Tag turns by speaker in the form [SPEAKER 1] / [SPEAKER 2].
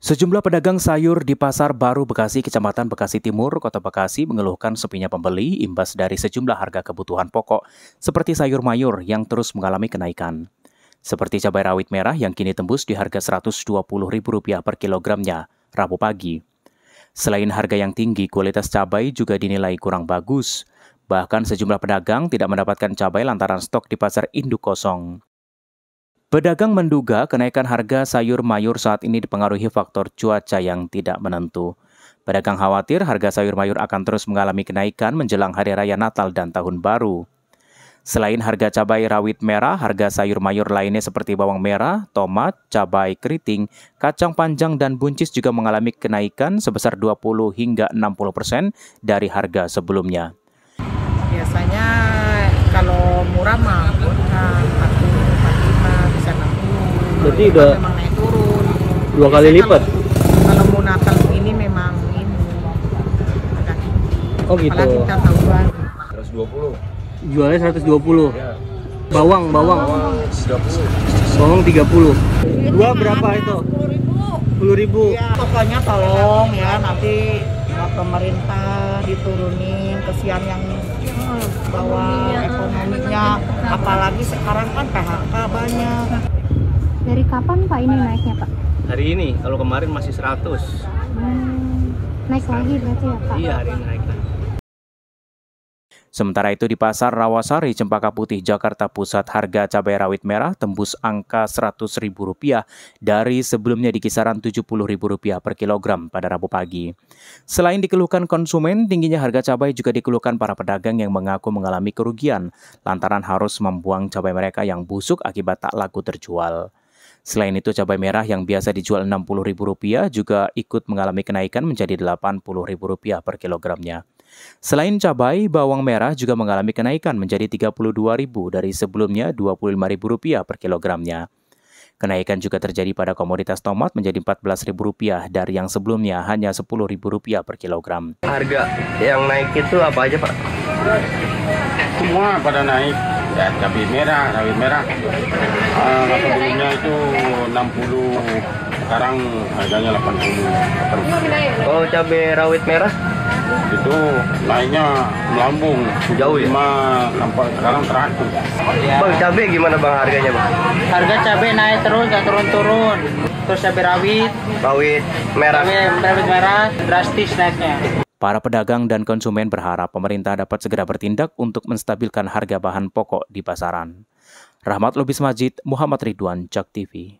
[SPEAKER 1] Sejumlah pedagang sayur di Pasar Baru Bekasi, Kecamatan Bekasi Timur, Kota Bekasi mengeluhkan sepinya pembeli imbas dari sejumlah harga kebutuhan pokok seperti sayur mayur yang terus mengalami kenaikan. Seperti cabai rawit merah yang kini tembus di harga Rp120.000 per kilogramnya, Rabu pagi. Selain harga yang tinggi, kualitas cabai juga dinilai kurang bagus. Bahkan sejumlah pedagang tidak mendapatkan cabai lantaran stok di pasar induk kosong. Pedagang menduga kenaikan harga sayur mayur saat ini dipengaruhi faktor cuaca yang tidak menentu. Pedagang khawatir harga sayur mayur akan terus mengalami kenaikan menjelang Hari Raya Natal dan Tahun Baru. Selain harga cabai rawit merah, harga sayur mayur lainnya seperti bawang merah, tomat, cabai keriting, kacang panjang, dan buncis juga mengalami kenaikan sebesar 20 hingga 60 persen dari harga sebelumnya.
[SPEAKER 2] Biasanya kalau murah mah
[SPEAKER 3] Berarti udah
[SPEAKER 2] memang naik turun.
[SPEAKER 3] dua kali lipat.
[SPEAKER 2] Kalau, kalau mau Natal ini memang ini agak
[SPEAKER 3] Oh gitu.
[SPEAKER 2] Apalagi kita tahuan.
[SPEAKER 4] 120
[SPEAKER 3] Jualnya 120.
[SPEAKER 4] ya.
[SPEAKER 3] Bawang, bawang.
[SPEAKER 4] Bawang 30
[SPEAKER 3] Bawang 30. Dua berapa itu? 10 ribu.
[SPEAKER 2] Ya, pokoknya tolong ya nanti ya, pemerintah diturunin kesian yang bawa ekonominya apalagi sekarang kan PHK banyak
[SPEAKER 5] Dari kapan Pak ini naiknya Pak?
[SPEAKER 3] Hari ini, kalau kemarin masih 100.
[SPEAKER 5] Hmm, naik lagi berarti ya Pak?
[SPEAKER 3] Iya, hari ini naik lagi.
[SPEAKER 1] Sementara itu di Pasar Rawasari, Cempaka Putih, Jakarta Pusat, harga cabai rawit merah tembus angka Rp100.000 dari sebelumnya di kisaran Rp70.000 per kilogram pada Rabu pagi. Selain dikeluhkan konsumen, tingginya harga cabai juga dikeluhkan para pedagang yang mengaku mengalami kerugian lantaran harus membuang cabai mereka yang busuk akibat tak laku terjual. Selain itu, cabai merah yang biasa dijual Rp60.000 juga ikut mengalami kenaikan menjadi Rp80.000 per kilogramnya. Selain cabai, bawang merah juga mengalami kenaikan menjadi Rp32.000 dari sebelumnya Rp25.000 per kilogramnya. Kenaikan juga terjadi pada komoditas tomat menjadi Rp14.000 dari yang sebelumnya hanya Rp10.000 per kilogram.
[SPEAKER 6] Harga yang naik itu apa aja Pak?
[SPEAKER 4] Semua pada naik ya cabai merah, rawit merah. Uh, sebelumnya itu 60 sekarang harganya 80
[SPEAKER 6] Kalau cabai rawit merah?
[SPEAKER 4] Itu naiknya melambung.
[SPEAKER 6] Jauh ya?
[SPEAKER 4] lima sampai sekarang terakhir
[SPEAKER 6] Bang cabai gimana Bang harganya Bang?
[SPEAKER 2] harga cabai naik terus gak turun-turun. Terus cabai rawit.
[SPEAKER 6] Rawit merah.
[SPEAKER 2] Cabai rawit merah drastis naiknya
[SPEAKER 1] Para pedagang dan konsumen berharap pemerintah dapat segera bertindak untuk menstabilkan harga bahan pokok di pasaran. Rahmat Lubis Majid, Muhammad Ridwan, Cak TV.